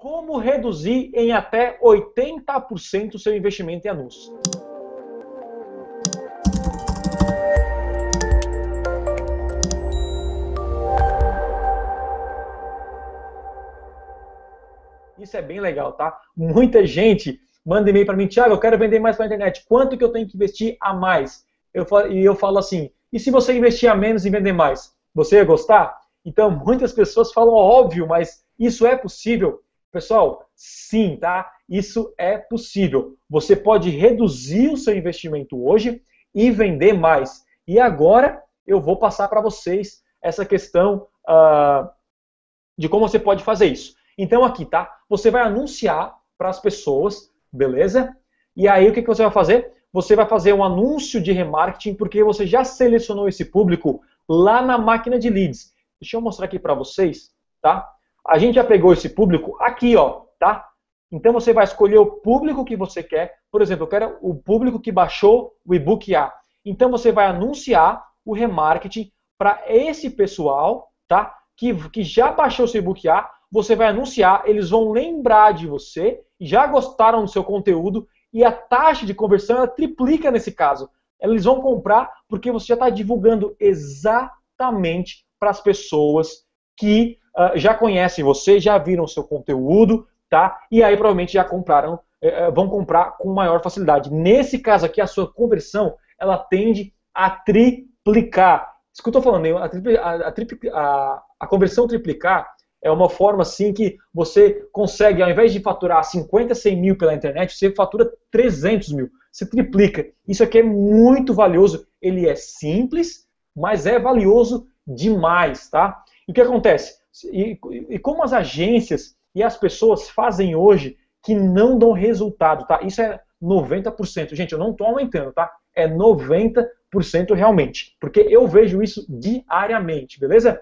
Como reduzir em até 80% o seu investimento em anúncios? Isso é bem legal, tá? Muita gente manda e-mail para mim, Thiago, eu quero vender mais pela internet. Quanto que eu tenho que investir a mais? Eu falo, e eu falo assim, e se você investir a menos e vender mais? Você ia gostar? Então, muitas pessoas falam óbvio, mas isso é possível? Pessoal, sim, tá? Isso é possível. Você pode reduzir o seu investimento hoje e vender mais. E agora eu vou passar para vocês essa questão uh, de como você pode fazer isso. Então aqui, tá? Você vai anunciar para as pessoas, beleza? E aí o que, que você vai fazer? Você vai fazer um anúncio de remarketing porque você já selecionou esse público lá na máquina de leads. Deixa eu mostrar aqui para vocês, tá? A gente já pegou esse público aqui, ó, tá? Então você vai escolher o público que você quer. Por exemplo, eu quero o público que baixou o e-book A. Então você vai anunciar o remarketing para esse pessoal, tá? Que, que já baixou o seu e-book A. Você vai anunciar, eles vão lembrar de você, já gostaram do seu conteúdo e a taxa de conversão ela triplica nesse caso. Eles vão comprar porque você já está divulgando exatamente para as pessoas que uh, já conhecem você, já viram o seu conteúdo, tá? E aí provavelmente já compraram, uh, vão comprar com maior facilidade. Nesse caso aqui, a sua conversão ela tende a triplicar. Isso que eu estou falando, a, a, a, a, conversão triplicar é uma forma assim que você consegue, ao invés de faturar 50, 100 mil pela internet, você fatura 300 mil. Você triplica. Isso aqui é muito valioso. Ele é simples, mas é valioso demais, tá? E o que acontece? E, e, como as agências e as pessoas fazem hoje que não dão resultado, tá? Isso é 90%. Gente, eu não estou aumentando, tá? É 90% realmente. Porque eu vejo isso diariamente, beleza?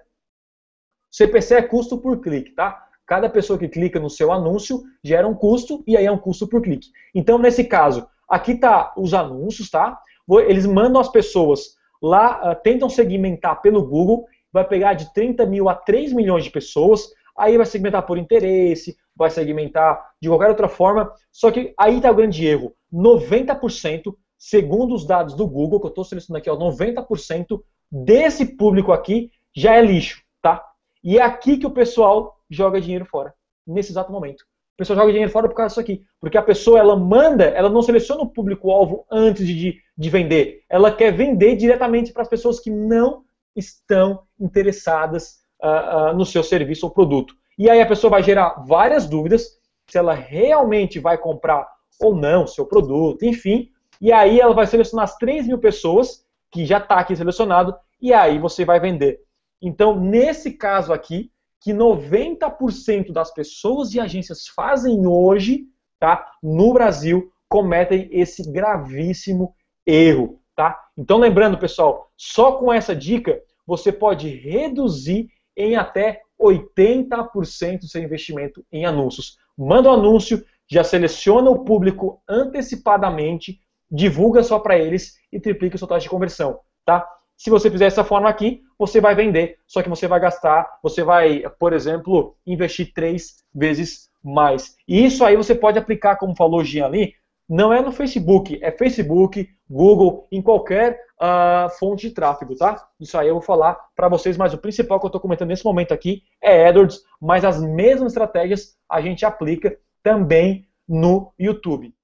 CPC é custo por clique, tá? Cada pessoa que clica no seu anúncio gera um custo e aí é um custo por clique. Então, nesse caso, aqui tá os anúncios, tá? Eles mandam as pessoas lá, uh, tentam segmentar pelo Google vai pegar de 30 mil a 3 milhões de pessoas, aí vai segmentar por interesse, vai segmentar de qualquer outra forma. Só que aí está o grande erro. 90%, segundo os dados do Google, que eu estou selecionando aqui, ó, 90% desse público aqui já é lixo, tá? E é aqui que o pessoal joga dinheiro fora, nesse exato momento. O pessoal joga dinheiro fora por causa disso aqui. Porque a pessoa, ela manda, ela não seleciona o público-alvo antes de, de vender. Ela quer vender diretamente para as pessoas que não estão interessadas uh, uh, no seu serviço ou produto. E aí a pessoa vai gerar várias dúvidas se ela realmente vai comprar ou não seu produto, enfim. E aí ela vai selecionar as 3 mil pessoas, que já está aqui selecionado, e aí você vai vender. Então, nesse caso aqui, que 90% das pessoas e agências fazem hoje, tá, no Brasil, cometem esse gravíssimo erro. Tá? Então, lembrando, pessoal, só com essa dica você pode reduzir em até 80% seu investimento em anúncios. Manda o um anúncio, já seleciona o público antecipadamente, divulga só para eles e triplica sua taxa de conversão, tá? Se você fizer essa forma aqui, você vai vender, só que você vai gastar, você vai, por exemplo, investir três vezes mais. E isso aí você pode aplicar, como falou o Gian ali, não é no Facebook, é Facebook, Google, em qualquer uh, fonte de tráfego, tá? Isso aí eu vou falar para vocês, mas o principal que eu estou comentando nesse momento aqui é AdWords, mas as mesmas estratégias a gente aplica também no YouTube.